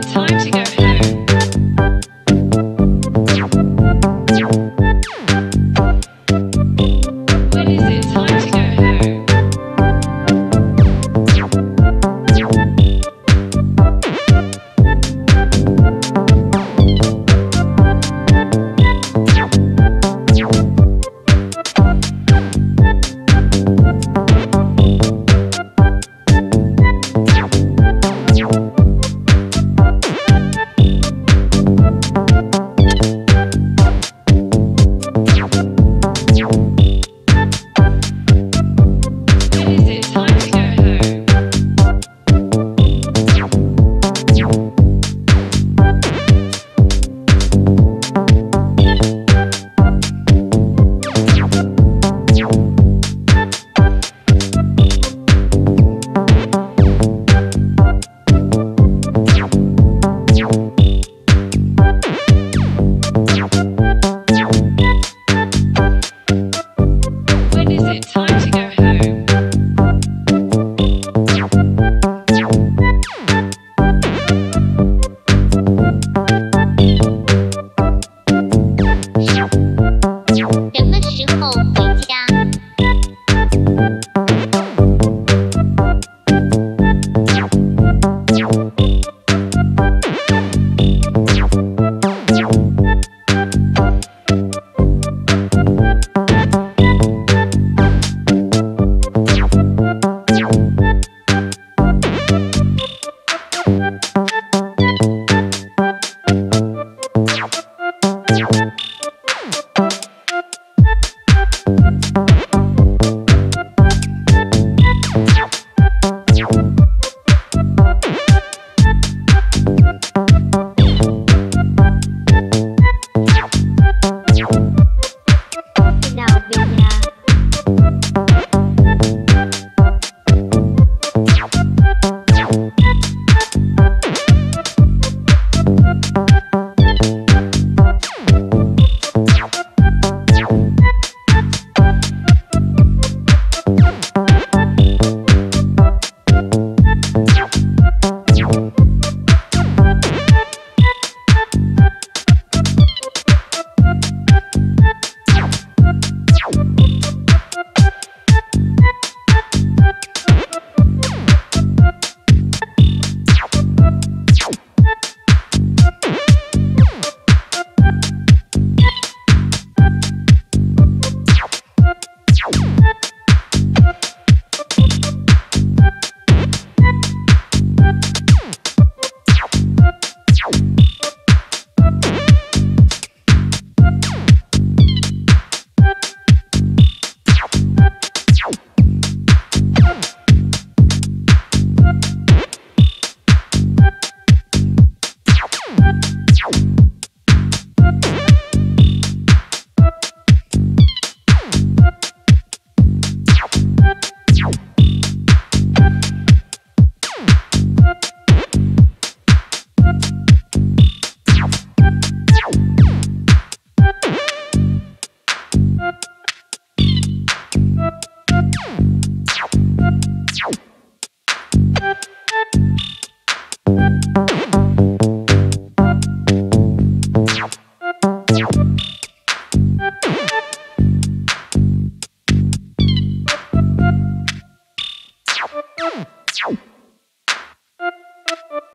time. you you